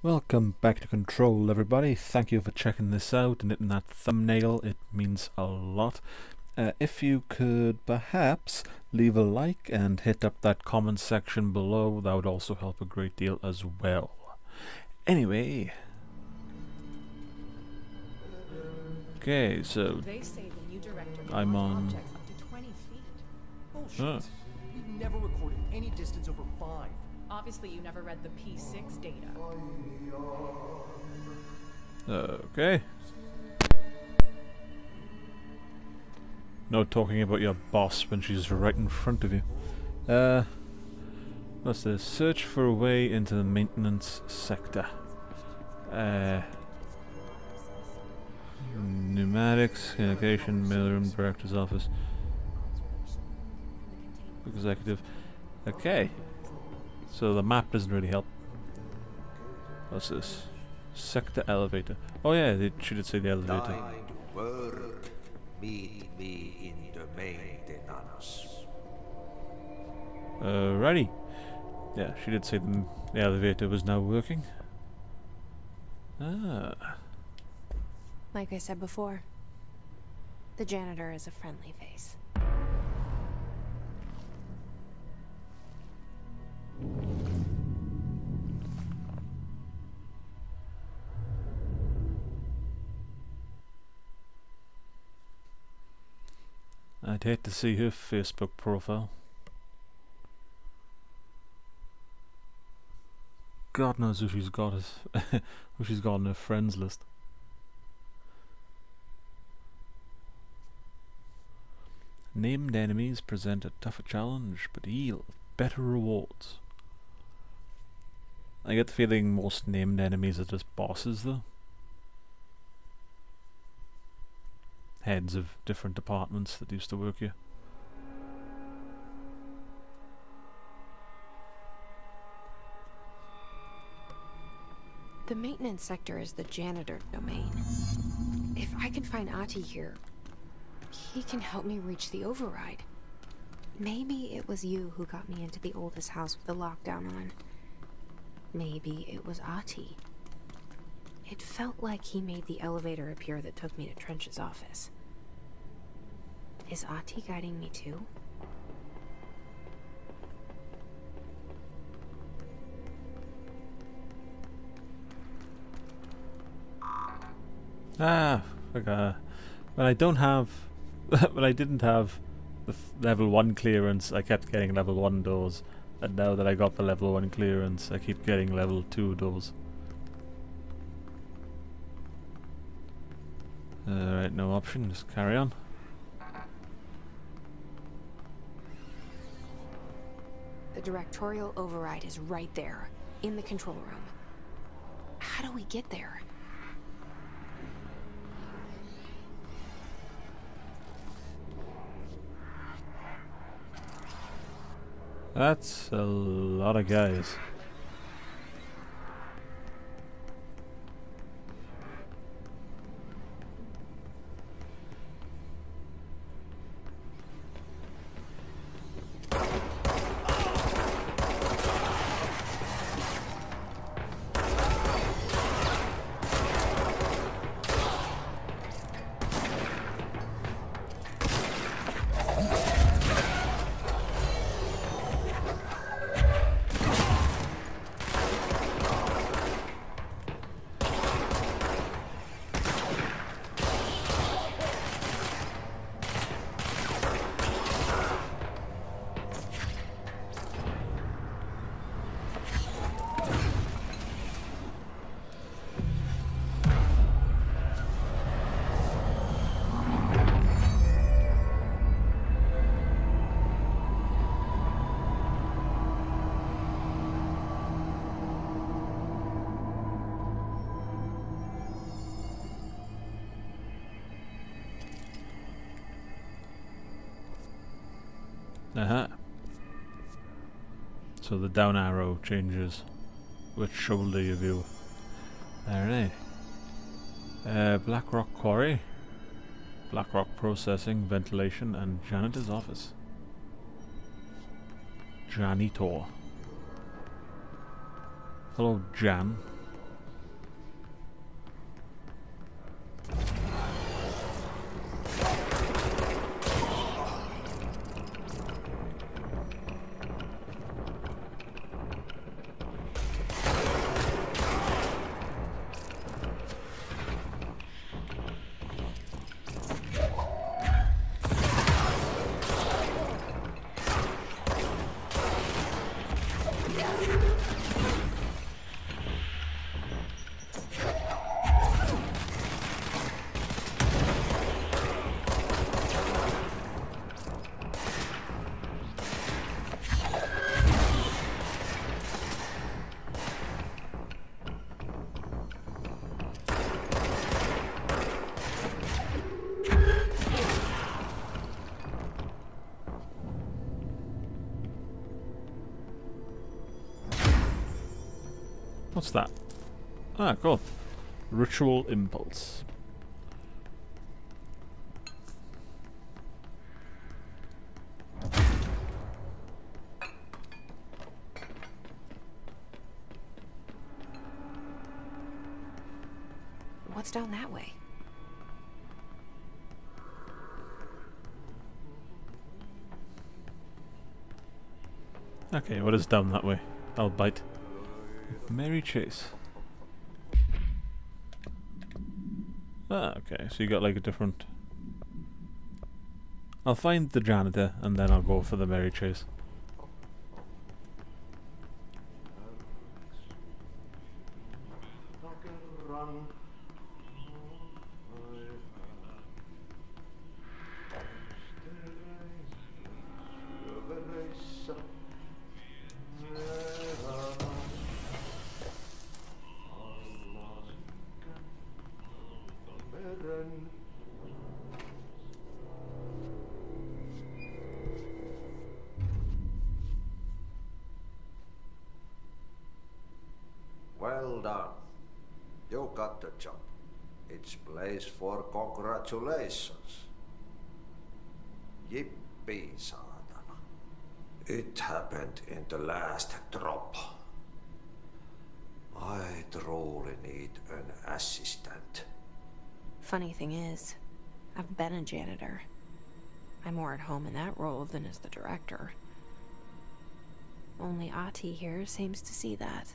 Welcome back to Control everybody, thank you for checking this out and hitting that thumbnail, it means a lot. Uh, if you could perhaps leave a like and hit up that comment section below, that would also help a great deal as well. Anyway... Okay, so They say the new director can I'm on- objects up to 20 feet. Bullshit. Huh. We've never recorded any distance over five. Obviously, you never read the P6 data. Okay. No talking about your boss when she's right in front of you. Uh, what's this? Search for a way into the maintenance sector. Uh, pneumatics, communication, mailroom, director's office, executive. Okay. So the map doesn't really help. What's this? Sector elevator. Oh yeah, they should say the elevator. Time to. Meet me in the maintenance. Alrighty. Yeah, she did say the, the elevator was now working. Ah. Like I said before, the janitor is a friendly face. I'd hate to see her Facebook profile. God knows who she's got as who she's got on her friends list. Named enemies present a tougher challenge, but yield better rewards. I get the feeling most named enemies are just bosses, though. Heads of different departments that used to work here. The maintenance sector is the janitor domain. If I can find Ahti here, he can help me reach the override. Maybe it was you who got me into the oldest house with the lockdown on. Maybe it was Ahti. It felt like he made the elevator appear that took me to Trench's office. Is Ahti guiding me too? Ah, okay. When I don't have, when I didn't have the level one clearance, I kept getting level one doors, and now that I got the level one clearance, I keep getting level two doors. Alright, no option, just carry on. The directorial override is right there, in the control room. How do we get there? That's a lot of guys. So the down arrow changes which shoulder you view. Alright. Uh, Blackrock Quarry, Blackrock Processing, Ventilation, and Janitor's Office. Janitor. Hello, Jan. What's that? Ah, cool. Ritual Impulse. What's down that way? Okay, what is down that way? I'll bite. Mary Chase. Ah, okay, so you got like a different... I'll find the janitor and then I'll go for the Mary Chase. Well done. You got the job. It's place for congratulations. Yippee, saatana. It happened in the last drop. I truly need an assistant. Funny thing is, I've been a janitor. I'm more at home in that role than as the director. Only Ahti here seems to see that.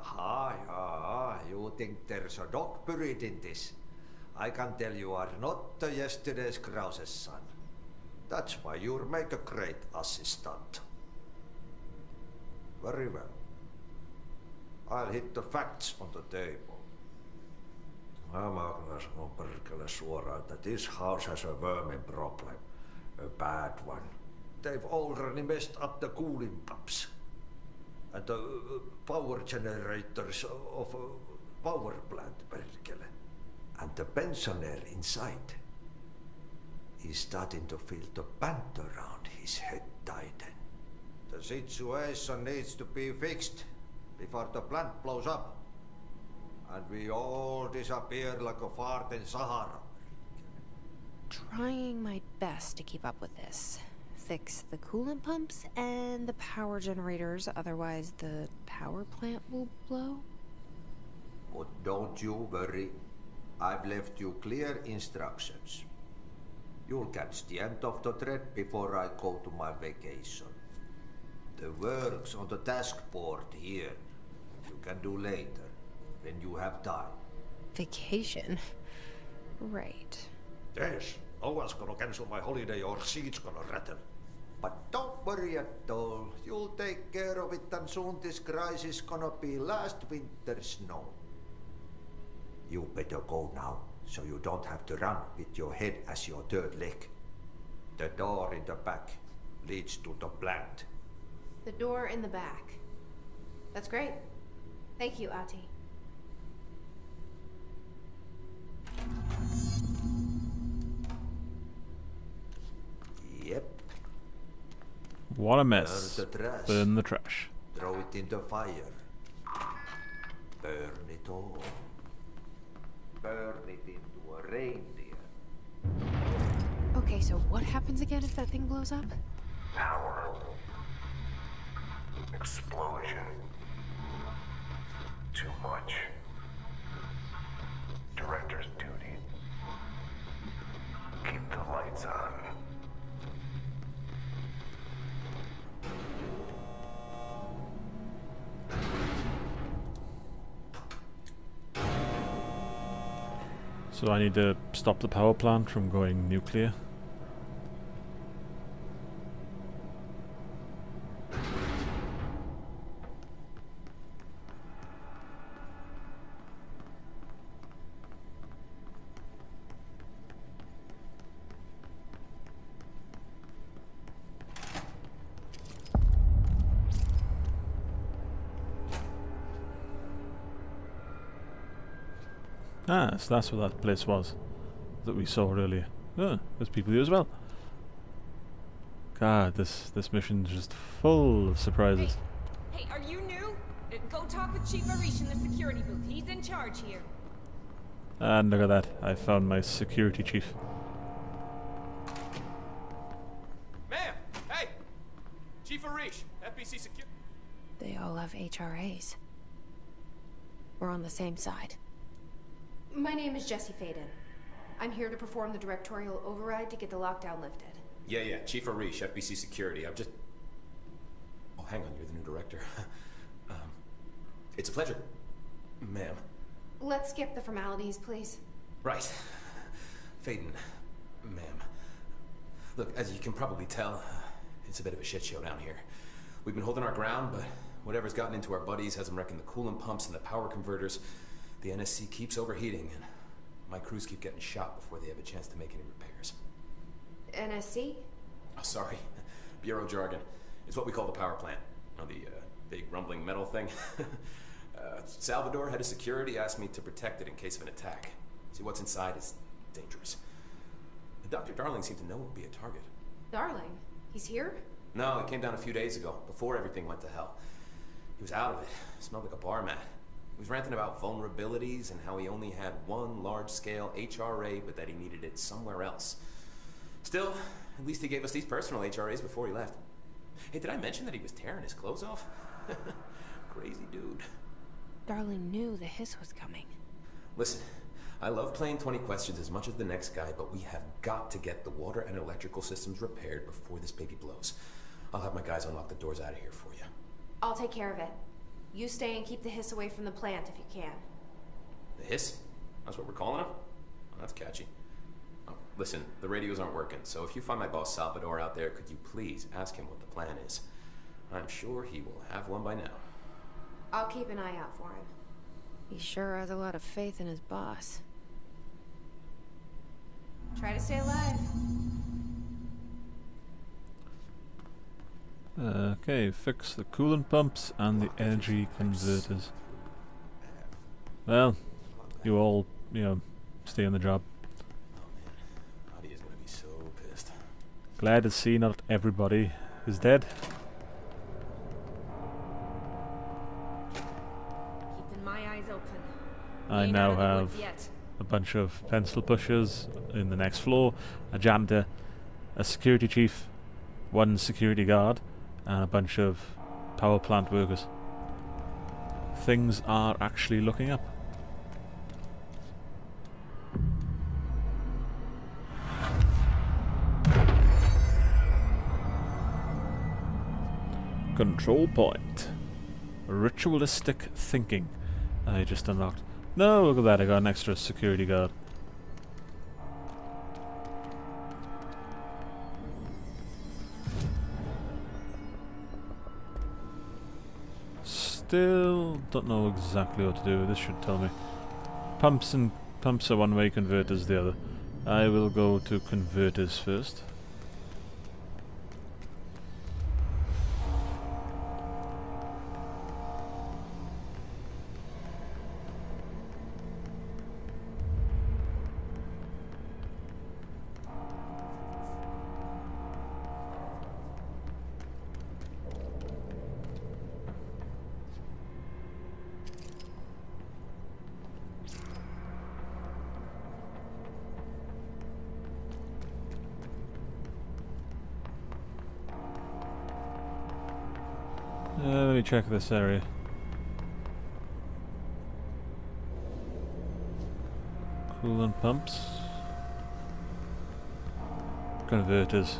Yaha, yaha. You think there's a dog buried in this? I can tell you are not yesterday's Krause's son. That's why you'll make a great assistant. Very well. I'll hit the facts on the table. Mä sanon perkele suoraan, että this house has a vermin problem. A bad one. They've already messed up the cooling pumps. And the uh, power generators of a power plant, perkele. And the pensioner inside is starting to feel the band around his head tighten. The situation needs to be fixed before the plant blows up. And we all disappear like a fart in Sahara. Trying my best to keep up with this. Fix the coolant pumps and the power generators, otherwise the power plant will blow. But don't you worry. I've left you clear instructions. You'll catch the end of the thread before I go to my vacation. The work's on the task board here. You can do later, when you have time. Vacation? Right. Yes, no one's gonna cancel my holiday or seat's gonna rattle. But don't worry at all. You'll take care of it and soon this crisis gonna be last winter's snow. You better go now, so you don't have to run with your head as your third leg. The door in the back leads to the plant. The door in the back. That's great. Thank you, Ahti. Yep, What a burn mess. the trash. Burn the trash. Throw it into the fire. Burn it all. Burn it into a reindeer. Okay, so what happens again if that thing blows up? Power. Explosion. Too much. Director's duty. Keep the lights on. So I need to stop the power plant from going nuclear. Ah, so that's what that place was that we saw earlier. Oh, there's people here as well. God, this this mission's just full of surprises. Hey, are you new? Uh, Go talk with Chief Arish in the security booth. He's in charge here. And look at that, I found my security chief. Ma'am! Hey! Chief Arish, FBC Secure. They all have HRAs. We're on the same side. My name is Jesse Faden. I'm here to perform the directorial override to get the lockdown lifted. Yeah, yeah, Chief Arish, FBC Security. I'm just. Oh, hang on, you're the new director. um, it's a pleasure, ma'am. Let's skip the formalities, please. Right. Faden, ma'am. Look, as you can probably tell, it's a bit of a shit show down here. We've been holding our ground, but whatever's gotten into our buddies has them wrecking the coolant pumps and the power converters. The NSC keeps overheating, and my crews keep getting shot before they have a chance to make any repairs. NSC? Oh, sorry. Bureau jargon. It's what we call the power plant. You know, the uh, big rumbling metal thing. uh, Salvador, head of security, asked me to protect it in case of an attack. See, what's inside is dangerous. Dr. Darling seemed to know it would be a target. Darling, he's here? No, he came down a few days ago, before everything went to hell. He was out of it. Smelled like a bar mat. He was ranting about vulnerabilities and how he only had one large-scale HRA, but that he needed it somewhere else. Still, at least he gave us these personal HRAs before he left. Hey, did I mention that he was tearing his clothes off? Crazy dude. Darling knew the hiss was coming. Listen, I love playing 20 questions as much as the next guy, but we have got to get the water and electrical systems repaired before this baby blows. I'll have my guys unlock the doors out of here for you. I'll take care of it. You stay and keep the hiss away from the plant if you can. The hiss? That's what we're calling him? Oh, that's catchy. Oh, listen, the radios aren't working, so if you find my boss Salvador out there, could you please ask him what the plan is? I'm sure he will have one by now. I'll keep an eye out for him. He sure has a lot of faith in his boss. Try to stay alive. Okay, fix the coolant pumps and the energy converters. Well, you all, you know, stay on the job. Oh, Ahti is gonna be so pissed. Glad to see not everybody is dead. Keeping my eyes open. I now out of the woods have a bunch of pencil pushers in the next floor, a janitor, a security chief, one security guard, and a bunch of power plant workers. Things are actually looking up. Control point. Ritualistic thinking. I just unlocked. No, look at that, I got an extra security guard. Still don't know exactly what to do. This should tell me. Pumps and pumps are one way, converters the other. I will go to converters first. Uh, let me check this area. Coolant pumps. Converters.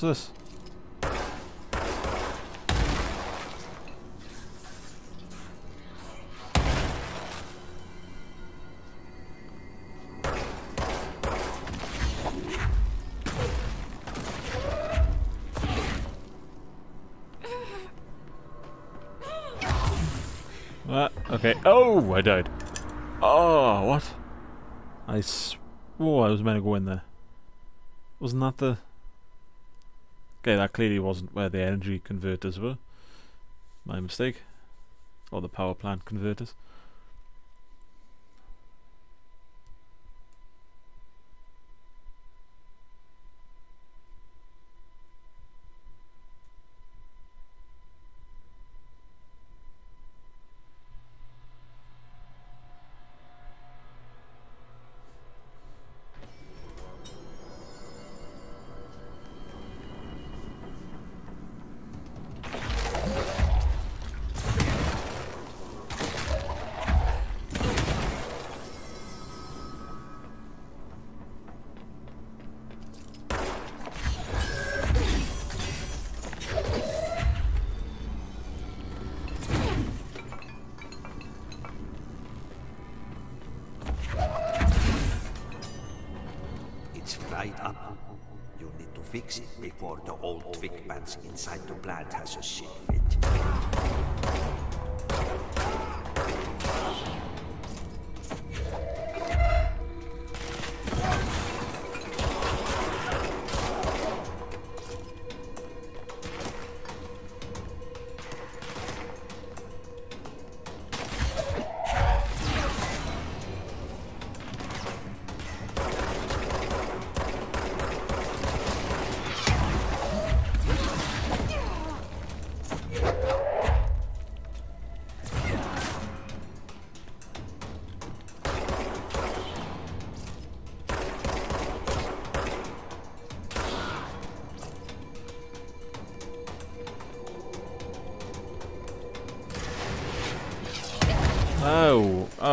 What's this? What? Okay. Oh, I died. Oh, what? I swore oh, I was meant to go in there. Wasn't that the... Okay, that clearly wasn't where the energy converters were. My mistake. Or the power plant converters. Up. You need to fix it before the old twig inside the plant has a shit fit.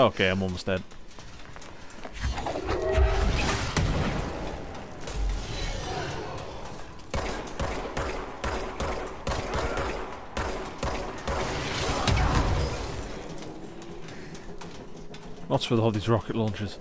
Okay, I'm almost dead. What's with all these rocket launchers?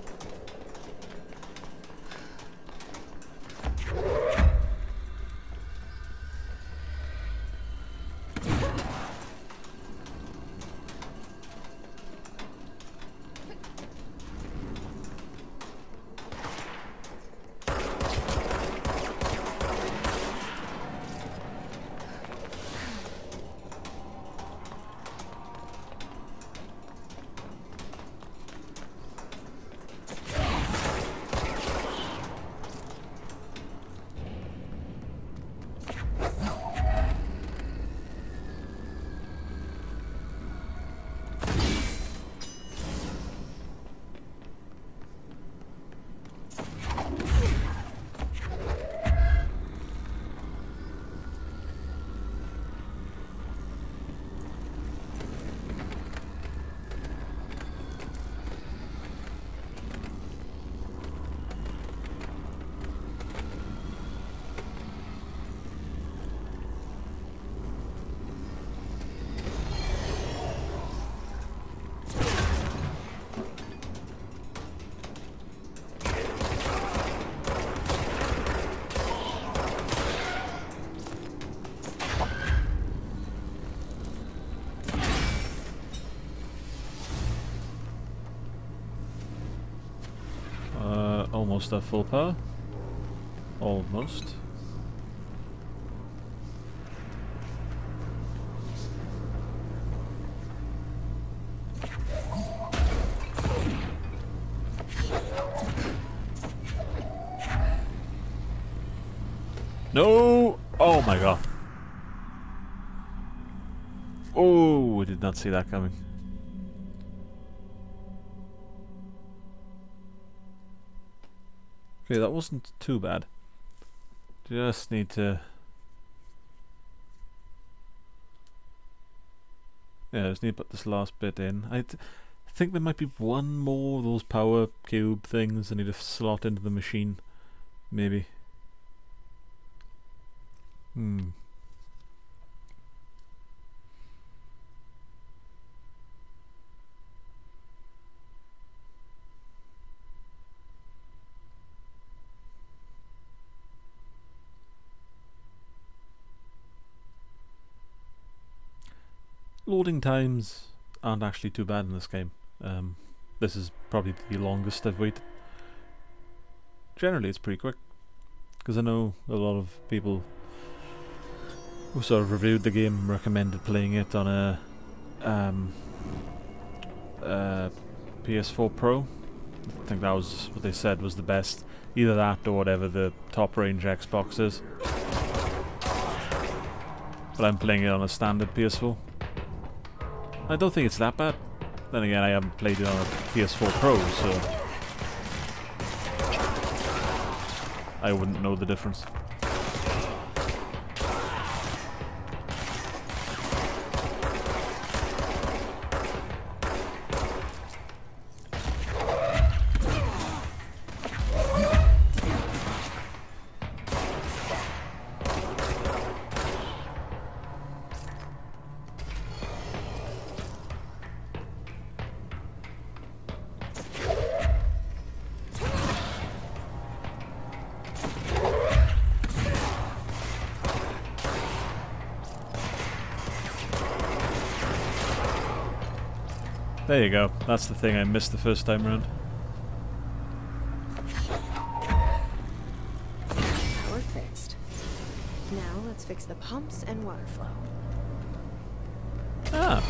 Almost at full power. Almost. No! Oh my god. Oh, I did not see that coming. Okay, that wasn't too bad. Just need to... Yeah, just need to put this last bit in. I th think there might be one more of those power cube things I need to slot into the machine. Maybe. Hmm. Loading times aren't actually too bad in this game. Um, this is probably the longest I've waited. Generally it's pretty quick. Because I know a lot of people who sort of reviewed the game recommended playing it on a um, uh, PS4 Pro. I think that was what they said was the best. Either that or whatever the top range Xbox is. But I'm playing it on a standard PS4. I don't think it's that bad. Then again, I haven't played it on a PS4 Pro, so... I wouldn't know the difference. You go. That's the thing I missed the first time round. Power fixed. Now let's fix the pumps and water flow. Ah,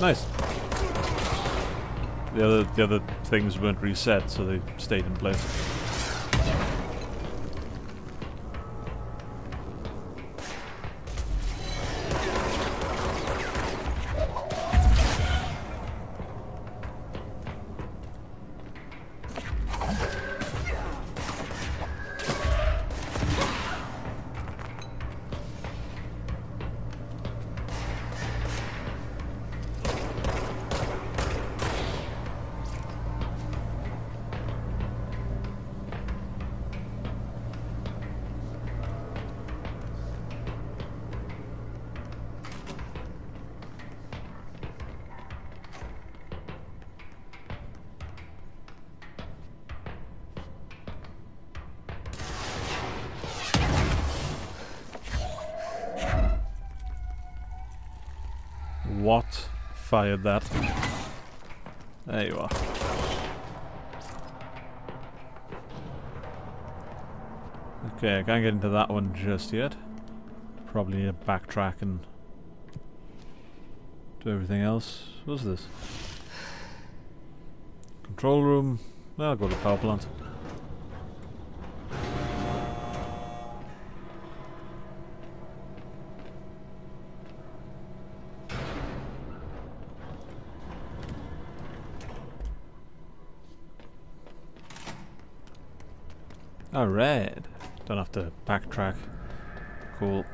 nice. The other the other things weren't reset, so they stayed in place. What fired that? There you are. Okay, I can't get into that one just yet. Probably need to backtrack and do everything else. What's this? Control room. I'll go to the power plant. Oh, Alright. Don't have to backtrack. Cool.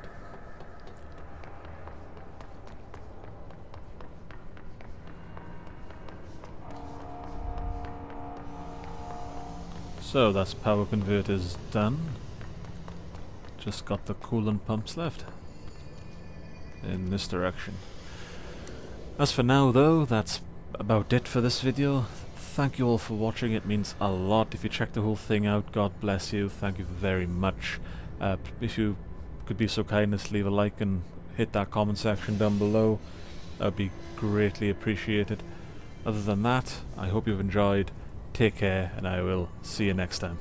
So that's power converters done. Just got the coolant pumps left. In this direction. As for now though, that's about it for this video thank you all for watching, it means a lot. If you check the whole thing out, God bless you, thank you very much. Uh, if you could be so kind as to leave a like and hit that comment section down below, that would be greatly appreciated. Other than that, I hope you've enjoyed, take care, and I will see you next time.